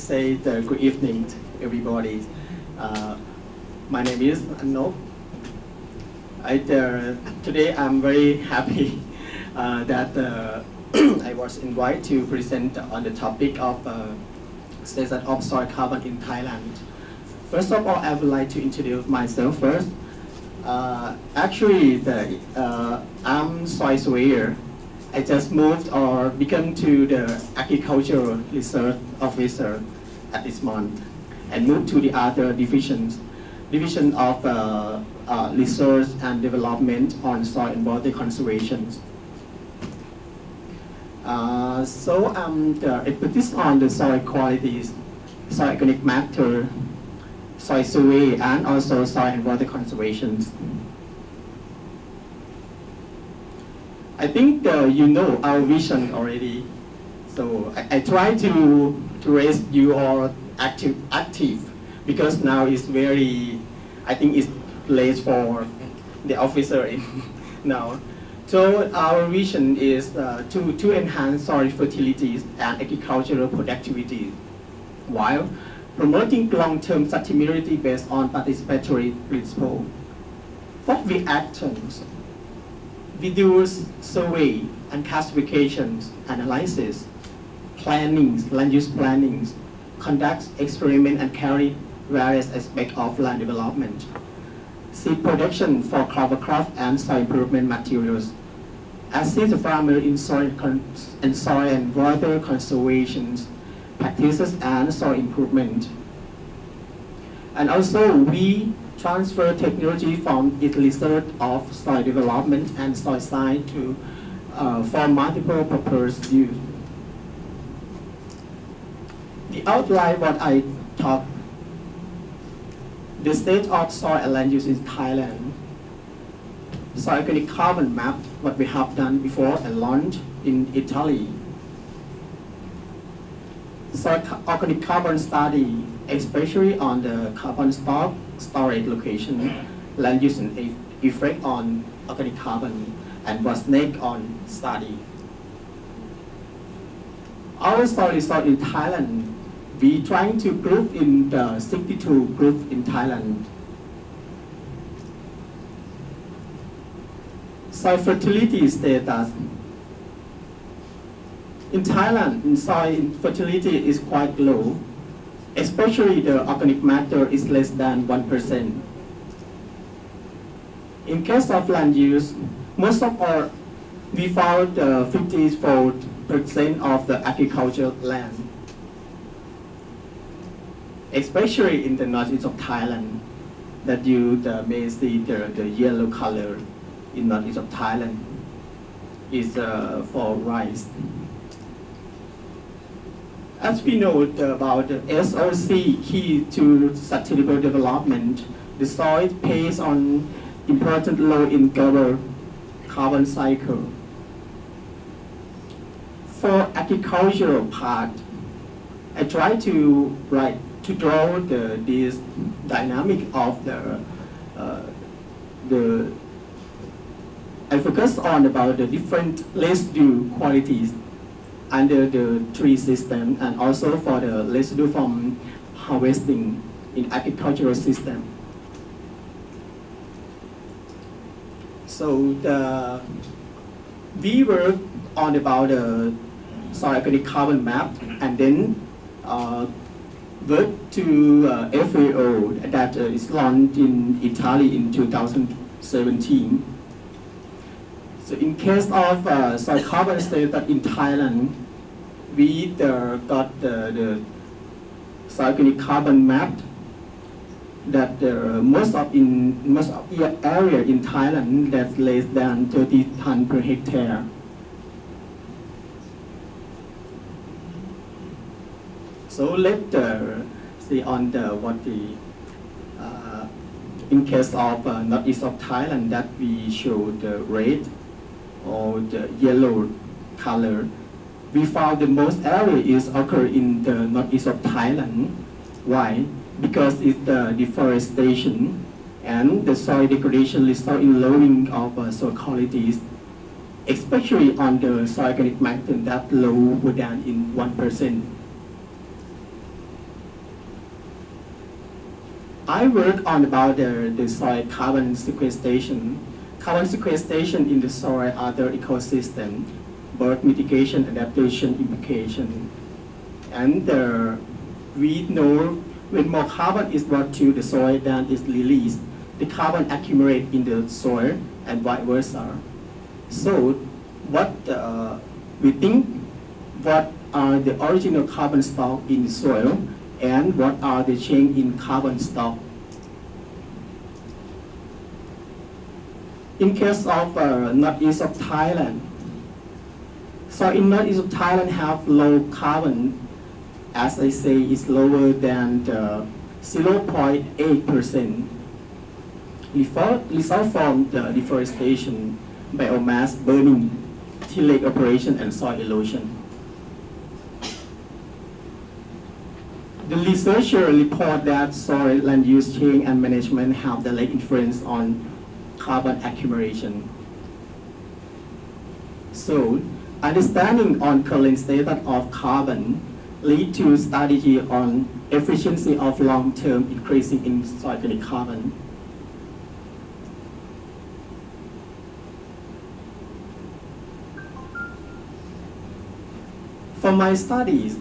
say the good evening to everybody. Uh, my name is Aunnop. I, uh, today I'm very happy uh, that uh, I was invited to present on the topic of uh, status of soil carbon in Thailand. First of all, I would like to introduce myself first. Uh, actually, the, uh, I'm soil surveyor. I just moved or become to the agricultural research officer at this month and moved to the other divisions, division of uh, uh, research and development on soil and water conservation. Uh, so I'm the expertise on the soil qualities, soil organic matter, soil survey, and also soil and water conservation. I think uh, you know our vision already. So I, I try to raise you active, active because now it's very, I think it's late for the officer now. So our vision is uh, to, to enhance soil fertility and agricultural productivity while promoting long-term sustainability based on participatory principle. What we actions we do survey and classifications, analysis, planning, land use planning, conduct experiment and carry various aspects of land development. Seed production for cover crop and soil improvement materials. Assist the farmer in soil and soil and water conservation practices and soil improvement. And also we transfer technology from its research of soil development and soil science to uh, for multiple purpose use. The outline what I talk, the state of soil and land use in Thailand, soil organic carbon map, what we have done before and launched in Italy. Soil organic carbon study, especially on the carbon stock storage location, land use and effect on organic carbon, and was next on study. Our soil resort in Thailand, we trying to group in the 62 group in Thailand. Soil fertility status. In Thailand, soil fertility is quite low especially the organic matter is less than 1%. In case of land use, most of our, we found uh, 54% of the agricultural land, especially in the northeast of Thailand, that you the, may see the, the yellow color in northeast of Thailand is uh, for rice. As we know about the SOC, key to sustainable development, the soil plays on important role in global carbon cycle. For agricultural part, I try to write to draw the this dynamic of the uh, the I focus on about the different residue qualities under the tree system and also for the residue from harvesting in agricultural system. So the, we work on about the soil carbon map and then uh, work to uh, FAO that uh, is launched in Italy in 2017 so in case of uh, soil carbon status in Thailand, we uh, got the, the carbon map that uh, most of in most of the area in Thailand that's less than 30 ton per hectare. So let's uh, see on the what the uh, in case of uh, northeast of Thailand that we show the rate or the yellow color. We found the most area is occur in the northeast of Thailand. Why? Because it's the deforestation and the soil degradation result in lowering of uh, soil qualities, especially on the soil organic matter that lower than in 1%. I work on about the, the soil carbon sequestration. Carbon sequestration in the soil other ecosystem, both mitigation, adaptation, implication. And uh, we know when more carbon is brought to the soil than is released, the carbon accumulate in the soil and vice versa. So what uh, we think, what are the original carbon stock in the soil and what are the change in carbon stock. In case of uh, northeast of Thailand, so in northeast of Thailand have low carbon, as I say, is lower than 0.8 percent. Result from the deforestation, biomass burning, tillage operation, and soil erosion. The researcher report that soil land use change and management have direct influence on carbon accumulation. So, understanding on current status of carbon lead to strategy on efficiency of long-term increasing in soil carbon. For my studies,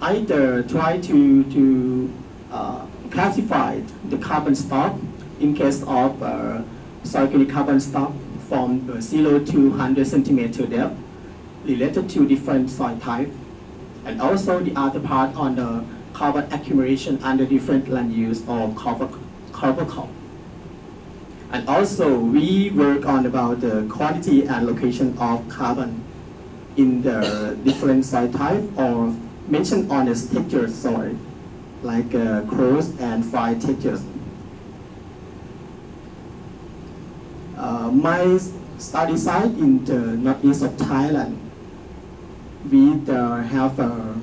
I try to, to uh, classify the carbon stock in case of uh, carbon stock from uh, 0 to 100 centimeter depth related to different soil type. And also the other part on the carbon accumulation under different land use or carbon, carbon And also we work on about the quantity and location of carbon in the different soil type or mentioned on the texture soil, like uh, and fine textures. Uh, my study site in the northeast of Thailand, we uh, have uh,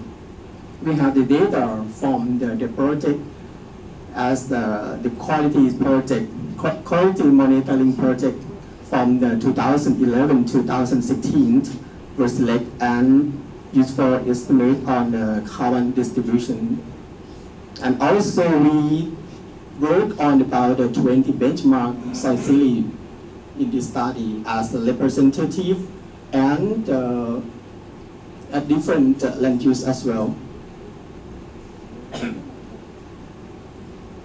we have the data from the, the project as the, the quality project, quality monitoring project from the 2011-2016 was selected and used for estimate on the carbon distribution. And also we work on about the 20 benchmark series in this study as a representative and uh, at different land use as well.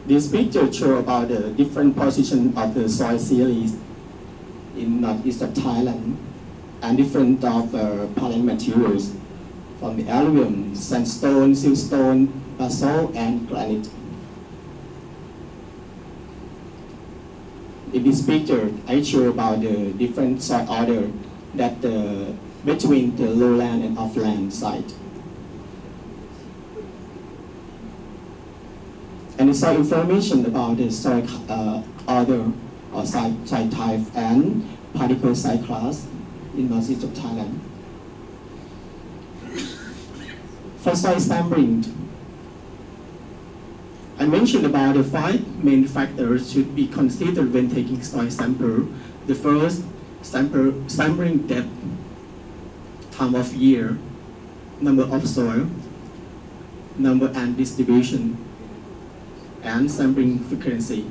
this picture show about the different position of the soil series in northeast of Thailand and different of uh, pollen materials from the alluvium, sandstone, siltstone, basalt, and granite. In this picture, I show about the different soil order that uh, between the lowland and upland site. And soil information about the soil uh, order or site, site type and particle site class in northeast of Thailand. For soil sampling, I mentioned about the five main factors should be considered when taking soil sample. The first, sampling depth, time of year, number of soil, number and distribution, and sampling frequency.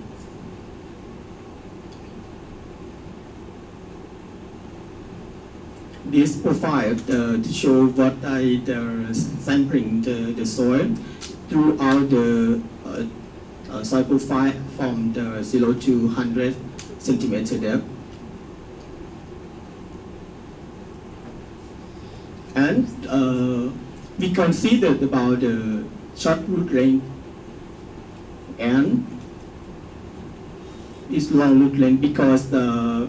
This profile uh, to show what I the sampling the, the soil throughout the uh, uh, soil profile from the 0 to 100 centimeter depth. And uh, we considered about the short root length and this long root length because the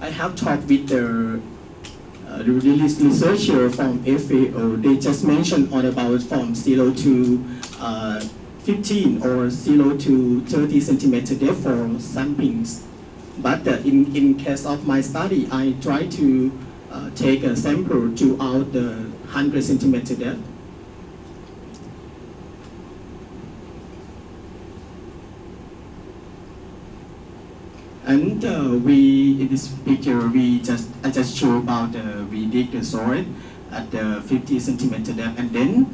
I have talked with the the researcher from FAO, they just mentioned on about from 0 to uh, 15 or 0 to 30 centimeter depth for samplings. But uh, in, in case of my study, I try to uh, take a sample to out the 100 centimeter depth. And uh, we, in this picture, we just, I just show about, uh, we dig the soil at the 50 centimeter depth and then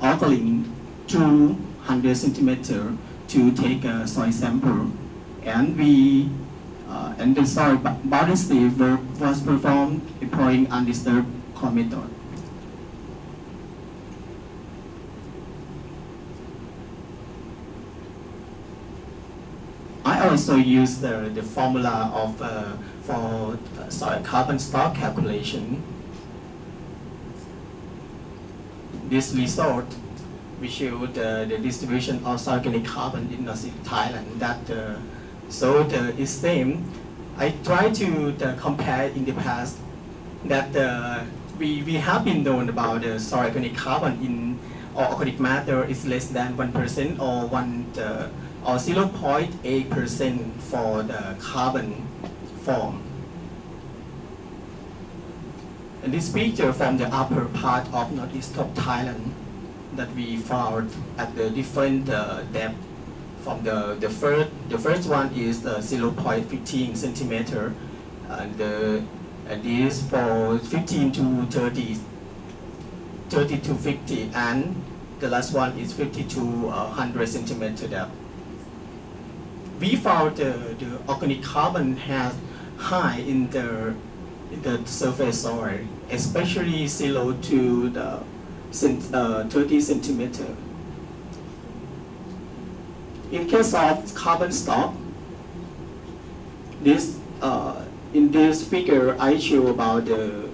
augering to 100 centimeter to take a soil sample. And we uh, and the soil biopsy was performed employing undisturbed core method. I also use the, the formula of uh, for uh, soil carbon stock calculation. This result we show the, the distribution of organic carbon in Thailand that uh, so the is same. I try to uh, compare in the past that uh, we, we have been known about the soil organic carbon in or organic matter is less than 1% or 1 uh, or 0.8% for the carbon form. And this picture from the upper part of northeast of Thailand that we found at the different uh, depth from the, the first the first one is uh, 0.15 centimeter and the and this for 15 to 30 30 to 50 and the last one is 50 to uh, 100 centimeter depth we found the, the organic carbon has high in the in the surface soil, especially 0 to the uh, 30 centimeter. In case of carbon stock, this uh, in this figure I show about the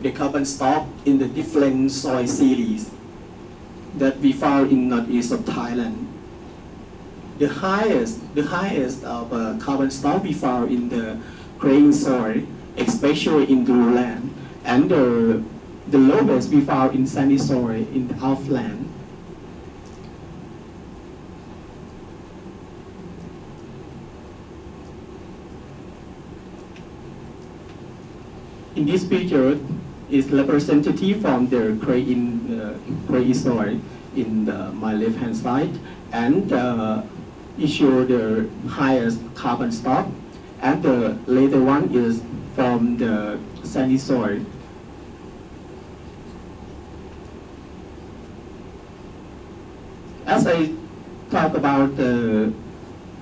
the carbon stock in the different soil series that we found in northeast of Thailand the highest, the highest of uh, carbon stock we found in the grain soil, especially in the land, and the, the lowest we found in sandy soil in the outland. In this picture is representative from the in uh, soil in the, my left hand side, and uh, issue the highest carbon stock, and the later one is from the sandy soil. As I talk about the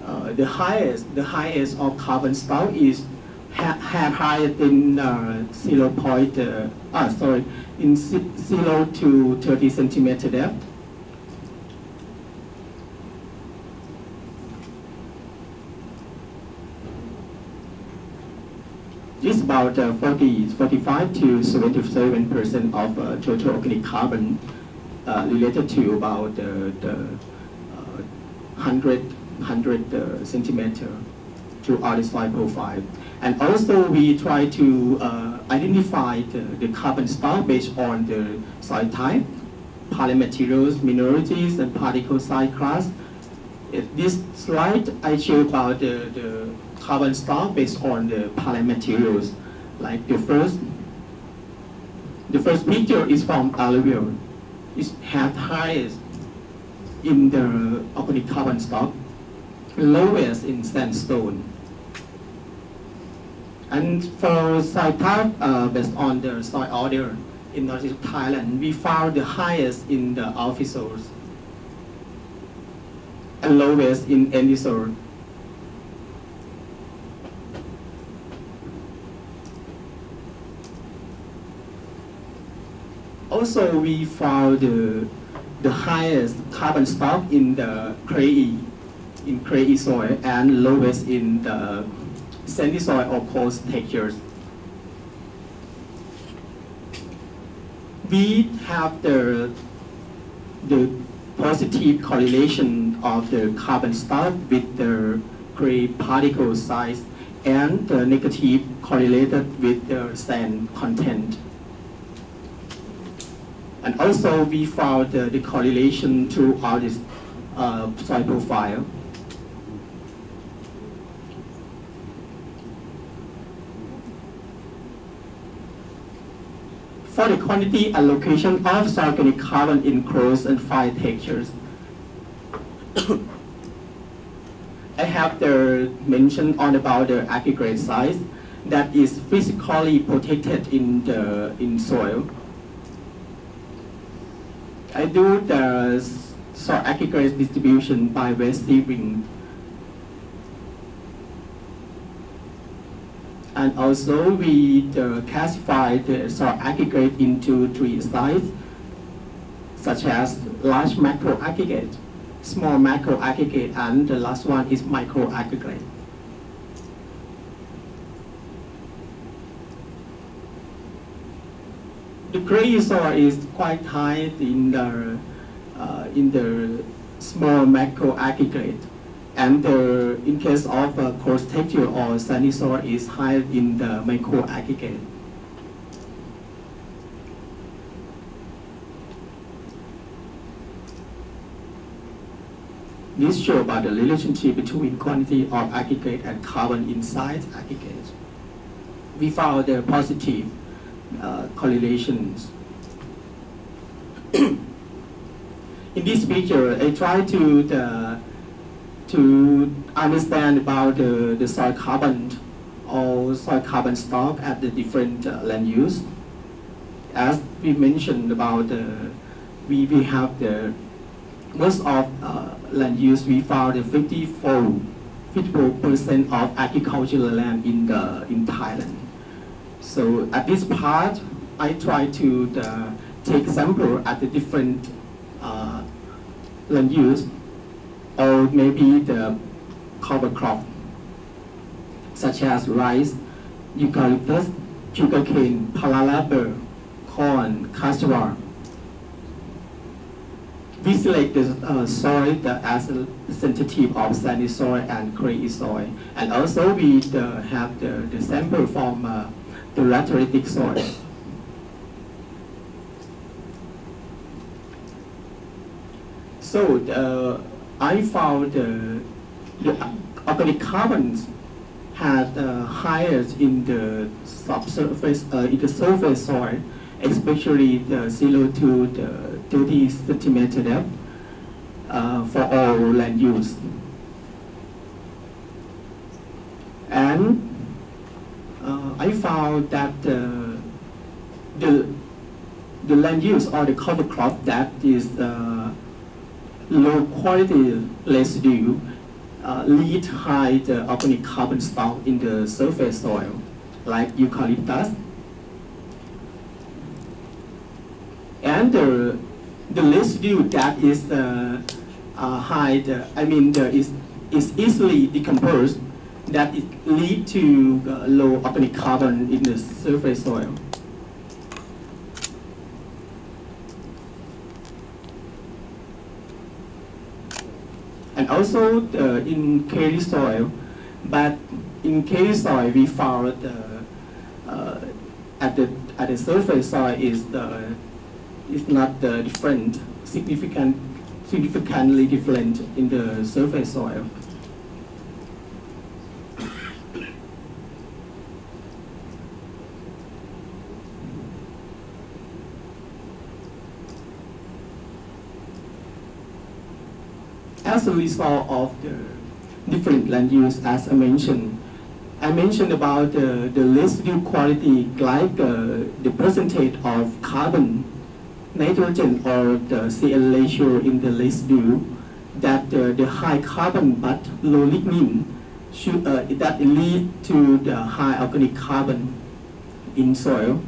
uh, the highest the highest of carbon stock is ha have higher than uh, 0. Point, uh, ah, sorry in 0 to 30 centimeter depth It's about uh, 40, 45 to 77 percent of uh, total organic carbon uh, related to about the 100, 100 uh, centimeter to our soil profile. And also we try to uh, identify the, the, carbon stock based on the soil type, polymaterials, mineralities, and particle size class. this slide I show about the, the carbon stock based on the polymaterials. Like the first, the first picture is from alluvial. It has highest in the organic carbon stock, lowest in sandstone. And for soil type, uh, based on the soil order in Northeast Thailand, we found the highest in the Alfisols and lowest in Entisol. Also, we found the, the highest carbon stock in the clay, in clay soil and lowest in the sandy soil or coarse textures. We have the, the positive correlation of the carbon stock with the clay particle size and the negative correlated with the sand content. And also we found uh, the correlation to all this uh, soil profile. For the quantity allocation of organic carbon in coarse and fine textures, I have the mention on about the aggregate size that is physically protected in the in soil. I do the soil aggregate distribution by receiving. And also we uh, classify the soil aggregate into three sizes, such as large macro aggregate, small macro aggregate, and the last one is micro aggregate. Clay soil is quite high in the uh, in the small macro aggregate, and the, in case of uh, texture or sandy soil is high in the micro aggregate. This shows about the relationship between quantity of aggregate and carbon inside aggregate. We found the positive uh, correlations. In this picture, I try to the, to understand about the, the soil carbon or soil carbon stock at the different uh, land use. As we mentioned about the, we, we have the most of uh, land use, we found the 54 54% of agricultural land in the in Thailand. So at this part, I try to the, take sample at the different uh, land use, or maybe the cover crop, such as rice, eucalyptus, sugarcane, pala corn, castor we select the uh, soil that as representative of sandy soil and clay soil. And also we uh, have the, the sample from uh, the lateritic soil. So uh, I found the organic carbons had uh, higher in the subsurface, uh, in the surface soil, especially the 0 to the 30 centimeter depth uh, for all land use. And uh, I found that uh, the, the land use or the cover crop that is uh, low quality residue uh, lead high the organic carbon stock in the surface soil, like eucalyptus. And the the residue that is uh, uh, high, I mean, the, is, is easily decomposed, that it lead to uh, low organic carbon in the surface soil. And also uh, in clay soil, but in clay soil we found uh, at the at the surface soil is the is not uh, different, significant, significantly different in the surface soil. As a result of the different land use, as I mentioned, I mentioned about uh, the residue quality, like uh, the percentage of carbon nitrogen or the CN ratio in the residue that uh, the high carbon but low lignin should, uh, that lead to the high organic carbon in soil.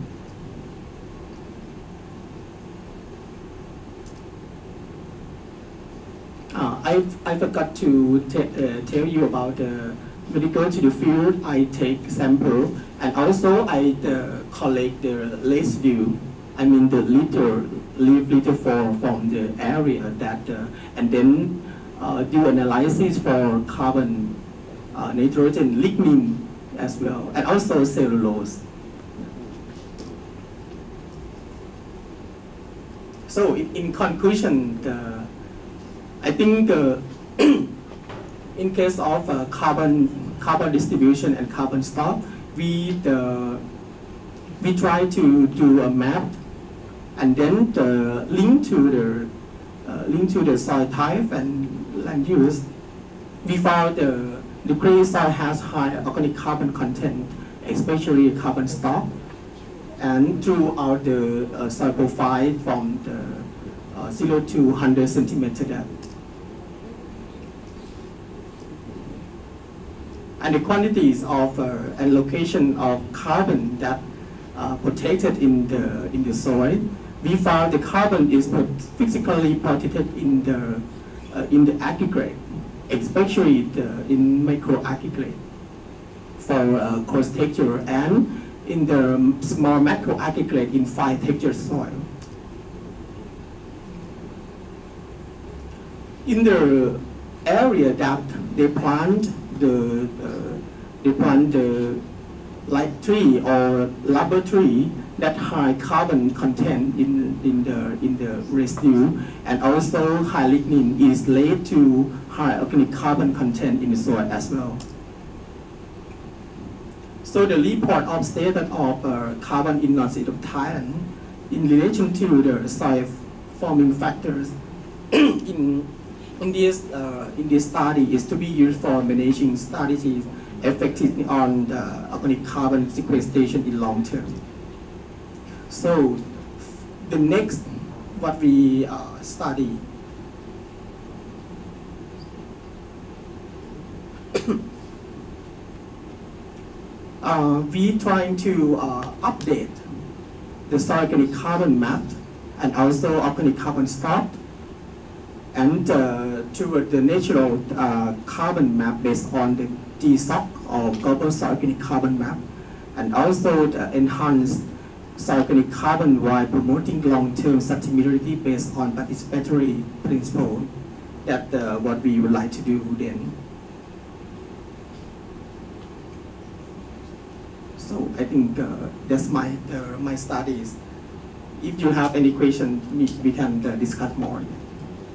Uh, I, I forgot to uh, tell you about uh, when you go to the field, I take sample and also I uh, collect the residue I mean the little leaf litter for from the area that uh, and then uh, do analysis for carbon, uh, nitrogen, lignin as well, and also cellulose. So in, in conclusion, the, I think uh, in case of uh, carbon carbon distribution and carbon stock, we we try to do a map and then the link to the uh, link to the soil type and land use, we found the the clay soil has high organic carbon content, especially carbon stock, and throughout the uh, soil profile from the uh, 0 to 100 centimeter depth. And the quantities of uh, and location of carbon that uh, protected in the in the soil, we found the carbon is physically protected in the uh, in the aggregate, especially the, in micro aggregate for uh, coarse texture and in the small macro aggregate in fine texture soil. In the area that they plant the uh, they plant the like tree or rubber tree that high carbon content in, in the in the residue and also high lignin is led to high organic carbon content in the soil as well. So the report of status of uh, carbon in North East of Thailand in relation to the soil forming factors in in this uh, in this study is to be used for managing strategies effective on the organic carbon sequestration in long term. So the next what we uh, study uh, we trying to uh, update the soil organic carbon map and also organic carbon stock and uh, toward the natural uh, carbon map based on the GSOC or global organic carbon map and also enhanced soil carbon while promoting long-term sustainability based on participatory principle that uh, what we would like to do then. So I think uh, that's my uh, my studies. If you have any question, we, we can uh, discuss more.